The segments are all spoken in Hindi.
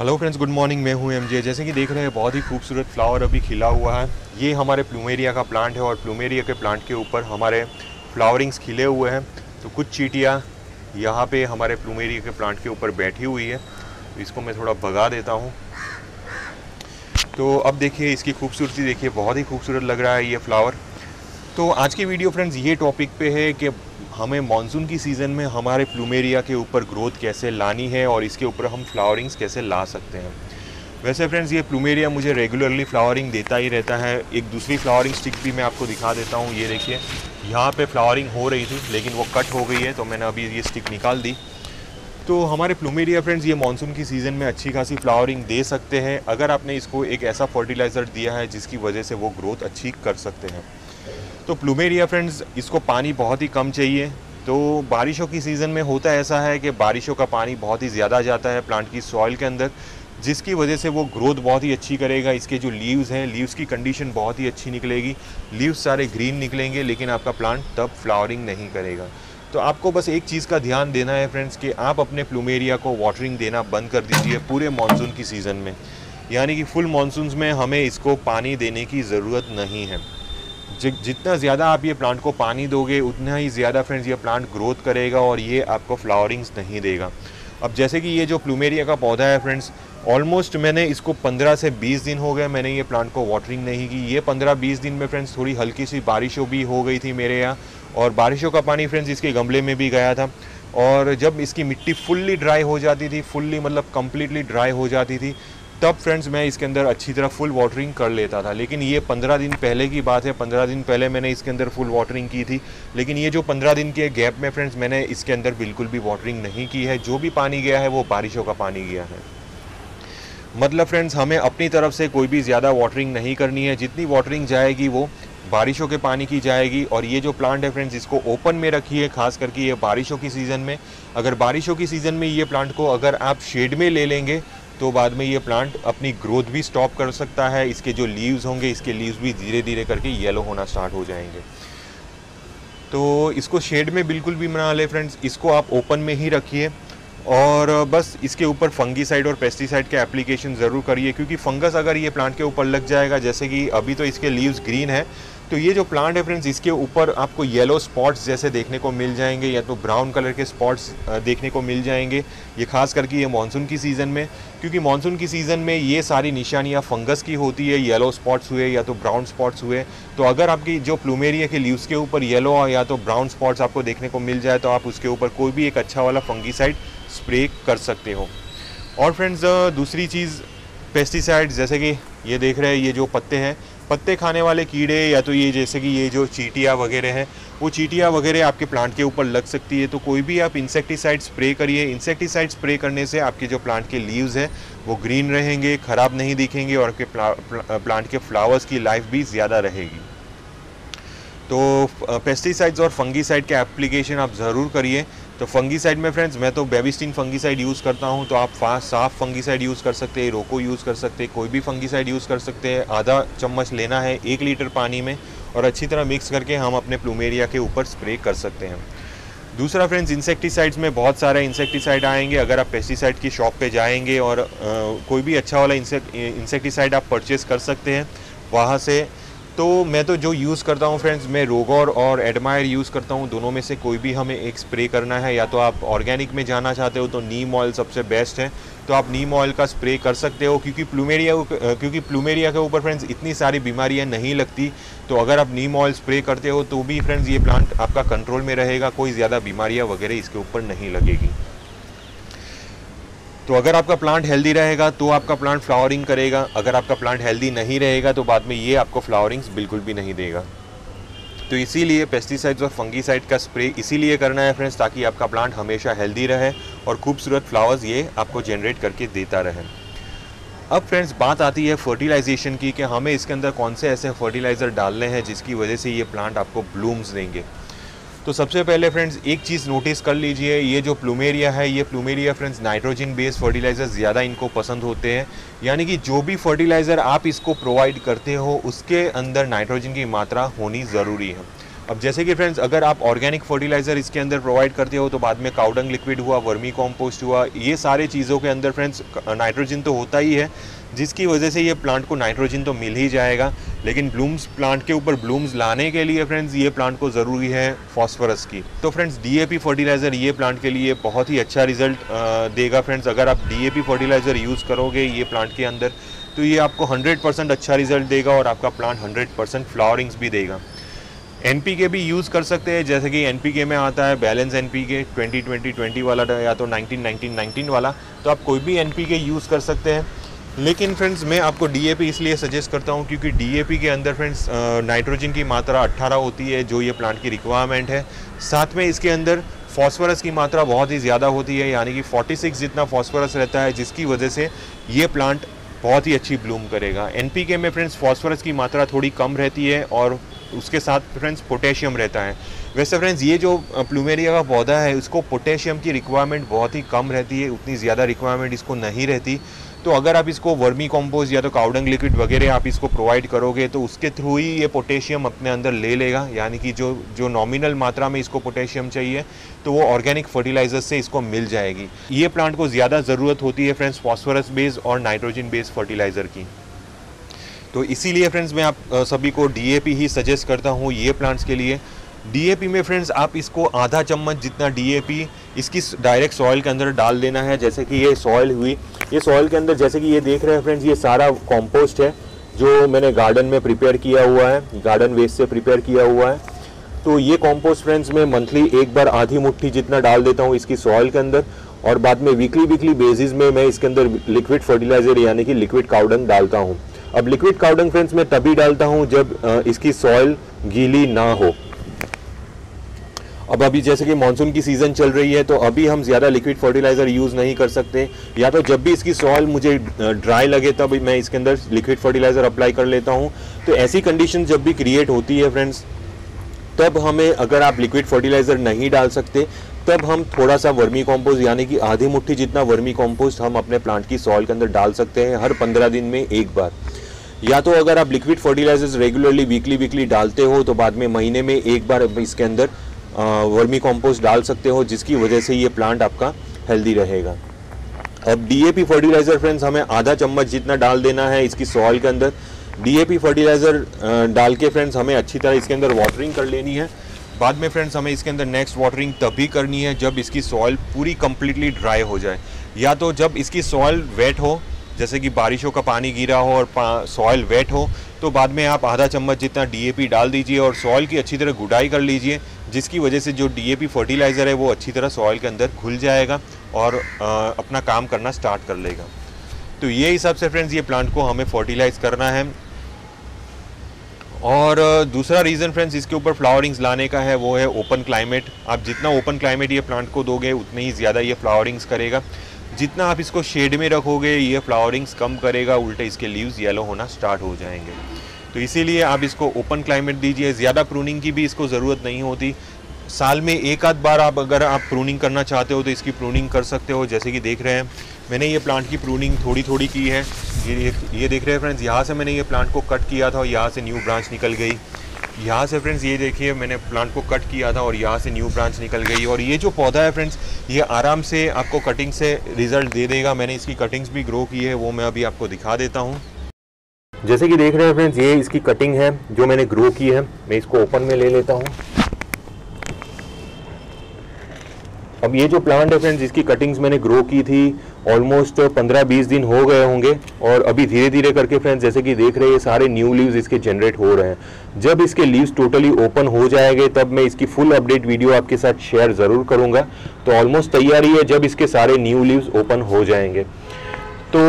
हेलो फ्रेंड्स गुड मॉर्निंग मैं हूँ एमजे जैसे कि देख रहे हैं, बहुत ही खूबसूरत फ्लावर अभी खिला हुआ है। ये हमारे प्लूमेरिया का प्लांट है और प्लूमेरिया के प्लांट के ऊपर हमारे फ्लावरिंग्स खिले हुए हैं। तो कुछ चीटियाँ यहाँ पे हमारे प्लूमेरिया के प्लांट के ऊपर बैठी हुई है। इसको मैं थोड़ा भगा देता हूँ। तो अब देखिए, इसकी खूबसूरती देखिए, बहुत ही खूबसूरत लग रहा है ये फ्लावर तो आज की वीडियो फ्रेंड्स ये टॉपिक पे है कि हमें मानसून की सीज़न में हमारे प्लूमेरिया के ऊपर ग्रोथ कैसे लानी है और इसके ऊपर हम फ्लावरिंग्स कैसे ला सकते हैं। वैसे फ्रेंड्स ये प्लूमेरिया मुझे रेगुलरली फ्लावरिंग देता ही रहता है। एक दूसरी फ्लावरिंग स्टिक भी मैं आपको दिखा देता हूँ, ये देखिए। यहाँ पे फ्लावरिंग हो रही थी, लेकिन वो कट हो गई है तो मैंने अभी ये स्टिक निकाल दी। तो हमारे प्लूमेरिया फ्रेंड्स ये मानसून की सीज़न में अच्छी खासी फ्लावरिंग दे सकते हैं। अगर आपने इसको एक ऐसा फर्टिलाइज़र दिया है, जिसकी वजह से वो ग्रोथ अच्छी कर सकते हैं। तो प्लूमेरिया फ्रेंड्स, इसको पानी बहुत ही कम चाहिए। तो बारिशों की सीज़न में होता ऐसा है कि बारिशों का पानी बहुत ही ज़्यादा जाता है प्लांट की सॉइल के अंदर, जिसकी वजह से वो ग्रोथ बहुत ही अच्छी करेगा। इसके जो लीव्स हैं, लीव्स की कंडीशन बहुत ही अच्छी निकलेगी। लीव्स सारे ग्रीन निकलेंगे, लेकिन आपका प्लांट तब फ्लावरिंग नहीं करेगा। तो आपको बस एक चीज़ का ध्यान देना है फ्रेंड्स, कि आप अपने प्लूमेरिया को वाटरिंग देना बंद कर दीजिए पूरे मानसून की सीज़न में। यानी कि फुल मानसून में हमें इसको पानी देने की ज़रूरत नहीं है। जितना ज़्यादा आप ये प्लांट को पानी दोगे, उतना ही ज़्यादा फ्रेंड्स ये प्लांट ग्रोथ करेगा और ये आपको फ्लावरिंग्स नहीं देगा। अब जैसे कि ये जो प्लूमेरिया का पौधा है फ्रेंड्स ऑलमोस्ट मैंने इसको 15 से 20 दिन हो गए मैंने ये प्लांट को वाटरिंग नहीं की। ये 15-20 दिन में फ्रेंड्स थोड़ी हल्की सी बारिशों भी हो गई थी मेरे यहाँ और बारिशों का पानी फ्रेंड्स इसके गमले में भी गया था और जब इसकी मिट्टी फुल्ली ड्राई हो जाती थी फुल्ली मतलब कम्प्लीटली ड्राई हो जाती थी तब फ्रेंड्स मैं इसके अंदर अच्छी तरह फुल वाटरिंग कर लेता था। लेकिन ये पंद्रह दिन पहले की बात है, पंद्रह दिन पहले मैंने इसके अंदर फुल वाटरिंग की थी। लेकिन ये जो पंद्रह दिन के गैप में फ्रेंड्स मैंने इसके अंदर बिल्कुल भी वाटरिंग नहीं की है। जो भी पानी गया है, वो बारिशों का पानी गया है। मतलब फ्रेंड्स हमें अपनी तरफ़ से कोई भी ज़्यादा वाटरिंग नहीं करनी है। जितनी वाटरिंग जाएगी, वो बारिशों के पानी की जाएगी। और ये जो प्लांट है फ्रेंड्स इसको ओपन में रखिए, खास करके ये बारिशों की सीज़न में। अगर बारिशों की सीज़न में ये प्लांट को अगर आप शेड में ले लेंगे तो बाद में ये प्लांट अपनी ग्रोथ भी स्टॉप कर सकता है। इसके जो लीव्स होंगे, इसके लीव्स भी धीरे धीरे करके येलो होना स्टार्ट हो जाएँगे। तो इसको शेड में बिल्कुल भी बना ले फ्रेंड्स इसको आप ओपन में ही रखिए और बस इसके ऊपर फंगीसाइड और पेस्टिसाइड के एप्लीकेशन ज़रूर करिए, क्योंकि फंगस अगर ये प्लांट के ऊपर लग जाएगा, जैसे कि अभी तो इसके लीव्स ग्रीन है तो ये जो प्लांट है फ्रेंड्स इसके ऊपर आपको येलो स्पॉट्स जैसे देखने को मिल जाएँगे या तो ब्राउन कलर के स्पॉट्स देखने को मिल जाएँगे। ये खास करके ये मानसून की सीज़न में, क्योंकि मानसून की सीज़न में ये सारी निशानियाँ फंगस की होती है येलो स्पॉट्स हुए या तो ब्राउन स्पॉट्स हुए। तो अगर आपकी जो प्लूमेरिया के लीव्स के ऊपर येलो या तो ब्राउन स्पॉट्स आपको देखने को मिल जाए तो आप उसके ऊपर कोई भी एक अच्छा वाला फंगीसाइड स्प्रे कर सकते हो। और फ्रेंड्स दूसरी चीज़ पेस्टिसाइड जैसे कि ये देख रहे हैं, ये जो पत्ते हैं पत्ते खाने वाले कीड़े या तो ये जैसे कि ये जो चीटियाँ वगैरह हैं वो चीटियाँ वगैरह आपके प्लांट के ऊपर लग सकती है। तो कोई भी आप इंसेक्टिसाइड स्प्रे करिए। इंसेक्टिसाइड स्प्रे करने से आपके जो प्लांट के लीव्स हैं वो ग्रीन रहेंगे ख़राब नहीं दिखेंगे और आपके प्ला, प्ला, प्लांट के फ्लावर्स की लाइफ भी ज़्यादा रहेगी। तो पेस्टिसाइड्स और फंगीसाइड के एप्लीकेशन आप ज़रूर करिए। तो फंगीसाइड में फ्रेंड्स मैं तो बेबिस्टीन फंगीसाइड यूज़ करता हूँ तो आप साफ़ फंगीसाइड यूज़ कर सकते हैं रोको यूज़ कर सकते हैं कोई भी फंगीसाइड यूज़ कर सकते हैं आधा चम्मच लेना है एक लीटर पानी में और अच्छी तरह मिक्स करके हम अपने प्लूमेरिया के ऊपर स्प्रे कर सकते हैं। दूसरा फ्रेंड्स इंसेक्टिसाइड्स में बहुत सारे इंसेक्टिसाइड आएँगे अगर आप पेस्टिसाइड की शॉप पे जाएँगे और आ, कोई भी अच्छा वाला इंसेक्टिसाइड आप परचेज़ कर सकते हैं वहाँ से तो मैं तो जो यूज़ करता हूँ फ्रेंड्स मैं रोगोर और एडमायर यूज़ करता हूँ, दोनों में से कोई भी हमें एक स्प्रे करना है, या तो आप ऑर्गेनिक में जाना चाहते हो तो नीम ऑयल सबसे बेस्ट है। तो आप नीम ऑयल का स्प्रे कर सकते हो, क्योंकि प्लूमेरिया क्योंकि प्लूमेरिया के ऊपर फ्रेंड्स इतनी सारी बीमारियाँ नहीं लगती। तो अगर आप नीम ऑयल स्प्रे करते हो तो भी फ्रेंड्स ये प्लांट आपका कंट्रोल में रहेगा, कोई ज़्यादा बीमारियाँ वगैरह इसके ऊपर नहीं लगेगी। तो अगर आपका प्लांट हेल्दी रहेगा तो आपका प्लांट फ्लावरिंग करेगा। अगर आपका प्लांट हेल्दी नहीं रहेगा तो बाद में ये आपको फ्लावरिंग्स बिल्कुल भी नहीं देगा। तो इसीलिए पेस्टिसाइड्स और फंगीसाइड का स्प्रे इसीलिए करना है फ्रेंड्स ताकि आपका प्लांट हमेशा हेल्दी रहे और खूबसूरत फ्लावर्स ये आपको जनरेट करके देता रहे। अब फ्रेंड्स बात आती है फर्टिलाइजेशन की, कि हमें इसके अंदर कौन से ऐसे फर्टिलाइज़र डालने हैं, जिसकी वजह से ये प्लांट आपको ब्लूम्स देंगे। तो सबसे पहले फ्रेंड्स एक चीज़ नोटिस कर लीजिए, ये जो प्लूमेरिया है, ये plumeria friends nitrogen based fertiliser ज़्यादा इनको पसंद होते हैं। यानी कि जो भी फर्टिलाइज़र आप इसको प्रोवाइड करते हो, उसके अंदर नाइट्रोजन की मात्रा होनी ज़रूरी है। अब जैसे कि फ्रेंड्स अगर आप ऑर्गेनिक फर्टिलाइज़र इसके अंदर प्रोवाइड करते हो तो बाद में काउडंग लिक्विड हुआ वर्मी कॉम्पोस्ट हुआ, ये सारे चीज़ों के अंदर फ्रेंड्स नाइट्रोजन तो होता ही है, जिसकी वजह से ये प्लांट को नाइट्रोजन तो मिल ही जाएगा। लेकिन ब्लूम्स प्लांट के ऊपर ब्लूम्स लाने के लिए फ्रेंड्स ये प्लांट को ज़रूरी है फॉस्फोरस की। तो फ्रेंड्स डीएपी फर्टिलाइज़र ये प्लांट के लिए बहुत ही अच्छा रिज़ल्ट देगा फ्रेंड्स अगर आप डीएपी फर्टिलाइज़र यूज़ करोगे ये प्लांट के अंदर तो ये आपको 100 परसेंट अच्छा रिज़ल्ट देगा और आपका प्लांट 100 परसेंट फ्लावरिंग्स भी देगा। एन भी यूज़ कर सकते हैं, जैसे कि एन में आता है balance N P K twenty twenty twenty वाला या तो नाइनटीन नाइनटीन नाइनटीन वाला तो आप कोई भी एन यूज़ कर सकते हैं। लेकिन फ्रेंड्स मैं आपको डीएपी इसलिए सजेस्ट करता हूँ क्योंकि डीएपी के अंदर फ्रेंड्स नाइट्रोजन की मात्रा 18 होती है, जो ये प्लांट की रिक्वायरमेंट है। साथ में इसके अंदर फॉस्फोरस की मात्रा बहुत ही ज़्यादा होती है, यानी कि 46 जितना फॉस्फोरस रहता है, जिसकी वजह से ये प्लांट बहुत ही अच्छी ब्लूम करेगा। एन में फ्रेंड्स फॉस्फोरस की मात्रा थोड़ी कम रहती है और उसके साथ फ्रेंड्स पोटेशियम रहता है। वैसे फ्रेंड्स ये जो प्लूमेरिया का पौधा है उसको पोटेशियम की रिक्वायरमेंट बहुत ही कम रहती है, उतनी ज़्यादा रिक्वायरमेंट इसको नहीं रहती। तो अगर आप इसको वर्मी कॉम्पोज या तो काउडंग लिक्विड वगैरह आप इसको प्रोवाइड करोगे तो उसके थ्रू ही ये पोटेशियम अपने अंदर ले लेगा। यानी कि जो जो नॉमिनल मात्रा में इसको पोटेशियम चाहिए तो वो ऑर्गेनिक फर्टिलाइज़र से इसको मिल जाएगी। ये प्लांट को ज़्यादा ज़रूरत होती है फ्रेंड्स फॉस्फोरस बेस और नाइट्रोजन बेस्ड फर्टिलाइज़र की। तो इसीलिए फ्रेंड्स मैं आप सभी को डीएपी ही सजेस्ट करता हूँ ये प्लांट्स के लिए। डीएपी में फ्रेंड्स आप इसको आधा चम्मच जितना डीएपी इसकी डायरेक्ट सॉइल के अंदर डाल देना है। जैसे कि ये सॉइल हुई, ये सॉइल के अंदर, जैसे कि ये देख रहे हैं फ्रेंड्स ये सारा कॉम्पोस्ट है, जो मैंने गार्डन में प्रिपेयर किया हुआ है गार्डन वेस्ट से प्रिपेयर किया हुआ है। तो ये कॉम्पोस्ट फ्रेंड्स में मंथली एक बार आधी मुट्ठी जितना डाल देता हूँ इसकी सॉइल के अंदर, और बाद में वीकली वीकली बेसिस में मैं इसके अंदर लिक्विड फर्टिलाइज़र यानी कि लिक्विड काउडंग डालता हूँ। अब लिक्विड काउडंग फ्रेंड्स मैं तभी डालता हूँ जब इसकी सॉइल गीली ना हो। अब अभी जैसे कि मानसून की सीज़न चल रही है तो अभी हम ज़्यादा लिक्विड फर्टिलाइज़र यूज़ नहीं कर सकते। या तो जब भी इसकी सॉइल मुझे ड्राई लगे तब मैं इसके अंदर लिक्विड फर्टिलाइज़र अप्लाई कर लेता हूँ। तो ऐसी कंडीशन जब भी क्रिएट होती है फ्रेंड्स तब हमें, अगर आप लिक्विड फर्टिलाइज़र नहीं डाल सकते, तब हम थोड़ा सा वर्मी कॉम्पोस्ट यानी कि आधी मुट्ठी जितना वर्मी कॉम्पोस्ट हम अपने प्लांट की सॉइल के अंदर डाल सकते हैं, हर पंद्रह दिन में एक बार। या तो अगर आप liquid fertilisers regularly weekly weekly डालते हो तो बाद में महीने में एक बार इसके अंदर वर्मी कॉम्पोस्ट डाल सकते हो, जिसकी वजह से ये प्लांट आपका हेल्दी रहेगा। अब डीएपी फर्टिलाइज़र फ्रेंड्स हमें आधा चम्मच जितना डाल देना है इसकी सॉइल के अंदर। डीएपी फर्टिलाइज़र डाल के फ्रेंड्स हमें अच्छी तरह इसके अंदर वाटरिंग कर लेनी है। बाद में फ्रेंड्स हमें इसके अंदर नेक्स्ट वाटरिंग तभी करनी है जब इसकी सॉइल पूरी कम्प्लीटली ड्राई हो जाए। या तो जब इसकी सॉइल वेट हो जैसे कि बारिशों का पानी गिरा हो और सॉइल वेट हो तो बाद में आप आधा चम्मच जितना डीएपी डाल दीजिए और सॉइल की अच्छी तरह गुडाई कर लीजिए, जिसकी वजह से जो डीएपी फर्टिलाइज़र है वो अच्छी तरह सॉइल के अंदर घुल जाएगा और अपना काम करना स्टार्ट कर लेगा। तो ये हिसाब से फ्रेंड्स ये प्लांट को हमें फर्टिलाइज़ करना है। और, दूसरा रीज़न फ्रेंड्स इसके ऊपर फ्लावरिंग्स लाने का है, वो है ओपन क्लाइमेट आप जितना ओपन क्लाइमेट ये प्लांट को दोगे, उतनी ही ज़्यादा ये फ्लावरिंग्स करेगा। जितना आप इसको शेड में रखोगे, ये फ्लावरिंग्स कम करेगा, उल्टे इसके लीव्स येलो होना स्टार्ट हो जाएँगे। तो इसीलिए आप इसको ओपन क्लाइमेट दीजिए। ज़्यादा प्रूनिंग की भी इसको ज़रूरत नहीं होती। साल में एक आध बार आप अगर आप प्रूनिंग करना चाहते हो तो इसकी प्रूनिंग कर सकते हो। जैसे कि देख रहे हैं, मैंने ये प्लांट की प्रूनिंग थोड़ी थोड़ी की है। ये ये देख रहे हैं फ्रेंड्स यहाँ से मैंने ये प्लांट को कट किया था और यहाँ से न्यू ब्रांच निकल गई। यहाँ से फ्रेंड्स ये देखिए, मैंने प्लांट को कट किया था और यहाँ से न्यू ब्रांच निकल गई और ये जो पौधा है फ्रेंड्स ये आराम से आपको कटिंग से रिज़ल्ट दे देगा। मैंने इसकी कटिंग्स भी ग्रो की है, वो मैं अभी आपको दिखा देता हूँ। जैसे कि देख रहे हैं फ्रेंड्स ये इसकी कटिंग है, जो मैंने ग्रो की है, मैं इसको ओपन में ले लेता हूँ। अब ये जो प्लांट है फ्रेंड्स इसकी कटिंग्स मैंने ग्रो की थी ऑलमोस्ट 15-20 दिन हो गए होंगे और अभी धीरे धीरे करके फ्रेंड्स जैसे कि देख रहे हैं सारे न्यू लीव्स इसके जनरेट हो रहे हैं। जब इसके लीव्स टोटली ओपन हो जाएँगे, तब मैं इसकी फुल अपडेट वीडियो आपके साथ शेयर ज़रूर करूँगा। तो ऑलमोस्ट तैयारी है जब इसके सारे न्यू लीव्स ओपन हो जाएँगे। तो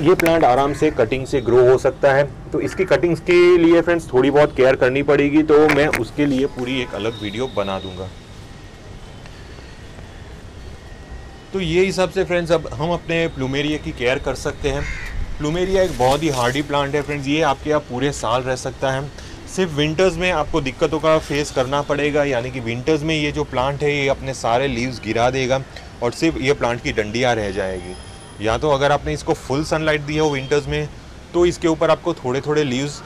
ये प्लांट आराम से कटिंग से ग्रो हो सकता है। तो इसकी कटिंग्स के लिए फ्रेंड्स थोड़ी बहुत केयर करनी पड़ेगी तो मैं उसके लिए पूरी एक अलग वीडियो बना दूँगा। तो ये हिसाब से फ्रेंड्स अब हम अपने प्लूमेरिया की केयर कर सकते हैं। प्लूमेरिया एक बहुत ही हार्डी प्लांट है फ्रेंड्स ये आपके यहाँ पूरे साल रह सकता है। सिर्फ़ विंटर्स में आपको दिक्कतों का फेस करना पड़ेगा, यानी कि विंटर्स में ये जो प्लांट है, ये अपने सारे लीव्स गिरा देगा और सिर्फ़ ये प्लांट की डंडियाँ रह जाएगी। या तो अगर आपने इसको फुल सनलाइट दी हो विंटर्स में तो इसके ऊपर आपको थोड़े थोड़े लीव्स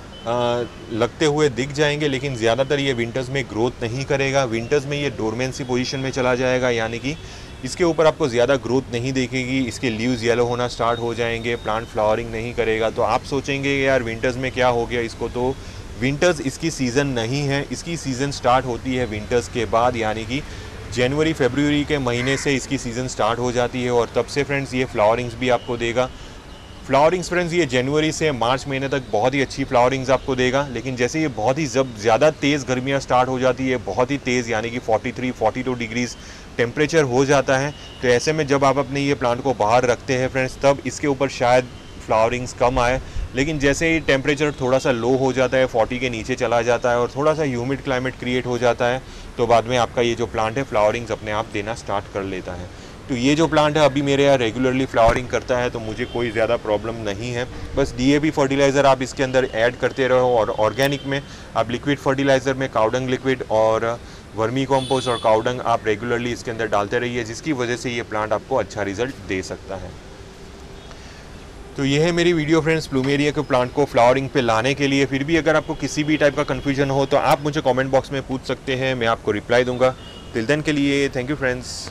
लगते हुए दिख जाएँगे, लेकिन ज़्यादातर ये विंटर्स में ग्रोथ नहीं करेगा। विंटर्स में ये डोरमेंसी पोजीशन में चला जाएगा, यानी कि इसके ऊपर आपको ज़्यादा ग्रोथ नहीं देखेगी इसके लीव्स येलो होना स्टार्ट हो जाएँगे प्लांट फ्लावरिंग नहीं करेगा। तो आप सोचेंगे यार विंटर्स में क्या हो गया इसको तो विंटर्स इसकी सीज़न नहीं है। इसकी सीज़न स्टार्ट होती है विंटर्स के बाद यानी कि जनवरी फेबररी के महीने से इसकी सीज़न स्टार्ट हो जाती है और तब से फ्रेंड्स ये फ्लावरिंग्स भी आपको देगा। फ्लावरिंग्स फ्रेंड्स ये जनवरी से मार्च महीने तक बहुत ही अच्छी फ्लावरिंग्स आपको देगा लेकिन जैसे ये बहुत ही जब ज़्यादा तेज़ गर्मियाँ स्टार्ट हो जाती है बहुत ही तेज़ यानी कि 43, 42 डिग्रीज टेम्परेचर हो जाता है तो ऐसे में जब आप अपने ये प्लांट को बाहर रखते हैं फ्रेंड्स तब इसके ऊपर शायद फ्लावरिंग्स कम आए। लेकिन जैसे ही टेम्परेचर थोड़ा सा लो हो जाता है 40 के नीचे चला जाता है और थोड़ा सा ह्यूमिड क्लाइमेट क्रिएट हो जाता है तो बाद में आपका ये जो प्लांट है फ्लावरिंग्स अपने आप देना स्टार्ट कर लेता है। तो ये जो प्लांट है, अभी मेरे यहाँ रेगुलरली फ्लावरिंग करता है तो मुझे कोई ज़्यादा प्रॉब्लम नहीं है। बस डीएपी फर्टिलाइज़र आप इसके अंदर ऐड करते रहो और ऑर्गेनिक में, आप लिक्विड फर्टिलाइज़र में काउडंग लिक्विड और वर्मी कॉम्पोस्ट और काउडंग आप रेगुलरली इसके अंदर डालते रहिए, जिसकी वजह से ये प्लांट आपको अच्छा रिज़ल्ट दे सकता है। तो ये है मेरी वीडियो फ्रेंड्स प्लूमेरिया के प्लांट को फ्लावरिंग पे लाने के लिए। फिर भी अगर आपको किसी भी टाइप का कन्फ्यूज़न हो तो आप मुझे कॉमेंट बॉक्स में पूछ सकते हैं, मैं आपको रिप्लाई दूँगा। तिलदन के लिए थैंक यू फ्रेंड्स